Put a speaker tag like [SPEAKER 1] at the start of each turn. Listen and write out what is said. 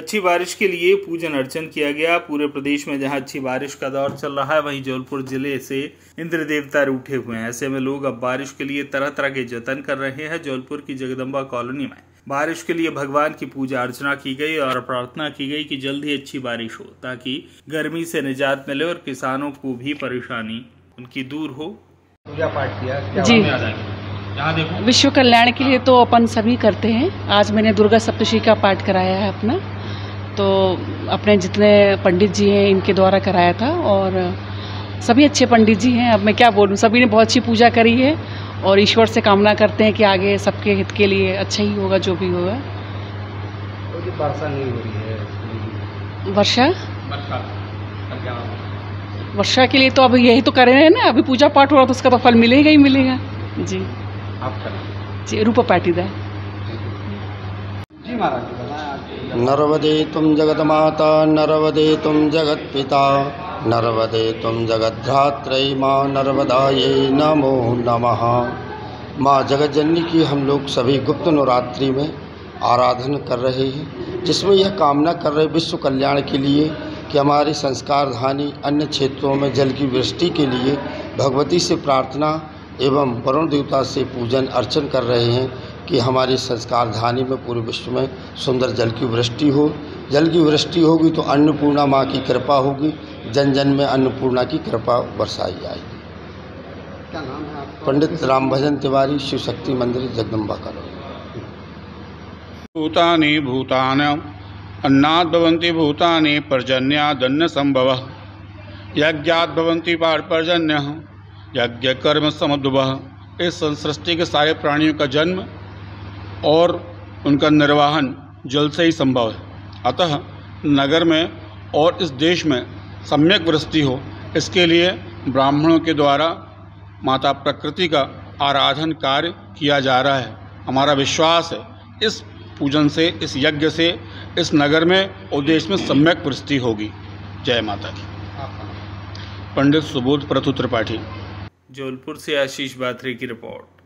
[SPEAKER 1] अच्छी बारिश के लिए पूजन अर्चन किया गया। पूरे प्रदेश में जहाँ अच्छी बारिश का दौर चल रहा है वहीं जौनपुर ज़िले से इंद्र देवता रूठे हुए हैं। ऐसे में लोग अब बारिश के लिए तरह तरह के जतन कर रहे हैं जौनपुर की जगदम्बा कॉलोनी में। बारिश के लिए भगवान की पूजा अर्चना की गई और प्रार्थना की गई कि जल्द ही अच्छी बारिश हो ताकि गर्मी से निजात मिले और किसानों को भी परेशानी उनकी दूर हो।
[SPEAKER 2] पूजा पाठ किया
[SPEAKER 3] जी।
[SPEAKER 1] देखो।
[SPEAKER 3] विश्व कल्याण के लिए तो अपन सभी करते हैं। आज मैंने दुर्गा सप्तशी का पाठ कराया है अपना। तो अपने जितने पंडित जी हैं इनके द्वारा कराया था और सभी अच्छे पंडित जी हैं। अब मैं क्या बोलूँ सभी ने बहुत अच्छी पूजा करी है और ईश्वर से कामना करते हैं कि आगे सबके हित के लिए अच्छा ही होगा जो भी होगा।
[SPEAKER 2] तो वर्षा नहीं हो रही है?
[SPEAKER 3] वर्षा?
[SPEAKER 2] वर्षा
[SPEAKER 3] के लिए तो अब यही तो कर रहे हैं ना अभी पूजा पाठ हो रहा तो उसका तो फल मिलेगा ही मिलेगा। जी।
[SPEAKER 2] आप
[SPEAKER 3] जी रूपा पाटीदार।
[SPEAKER 2] जी महाराज
[SPEAKER 4] नर्वदे तुम जगतमाता नर्वदे तुम जगत्पिता नर्वदे तुम जगद्धात्रयी माँ नर्मदाये नमो नमः। माँ जगत जगतजननी की हम लोग सभी गुप्त नवरात्रि में आराधन कर रहे हैं, जिसमें यह कामना कर रहे विश्व कल्याण के लिए कि हमारी संस्कार धानी अन्य क्षेत्रों में जल की वृष्टि के लिए भगवती से प्रार्थना एवं वरुण देवता से पूजन अर्चन कर रहे हैं। कि हमारी संस्कार धानी में पूरे विश्व में सुंदर जल की वृष्टि हो। जल की वृष्टि होगी तो अन्नपूर्णा माँ की कृपा होगी। जन जन में अन्नपूर्णा की कृपा बरसाई जाएगी।
[SPEAKER 2] क्या नाम है आपका?
[SPEAKER 4] पंडित राम भजन तिवारी शिव शक्ति मंदिर जगदम्बा करो
[SPEAKER 5] भूतानि भूतान अन्नात् भवन्ति भूतानि पर्जन्यादन्न संभवः। यज्ञात् भवन्ति पर्जन्य यज्ञ कर्म समुद्भव इस सृष्टि के सारे प्राणियों का जन्म और उनका निर्वाहन जल से ही संभव है। अतः नगर में और इस देश में सम्यक वृष्टि हो, इसके लिए ब्राह्मणों के द्वारा माता प्रकृति का आराधन कार्य किया जा रहा है। हमारा विश्वास है, इस पूजन से, इस यज्ञ से, इस नगर में और देश में सम्यक वृष्टि होगी। जय माता की पंडित सुबोध प्रथु त्रिपाठी।
[SPEAKER 1] जौनपुर से आशीष बात्रे की रिपोर्ट।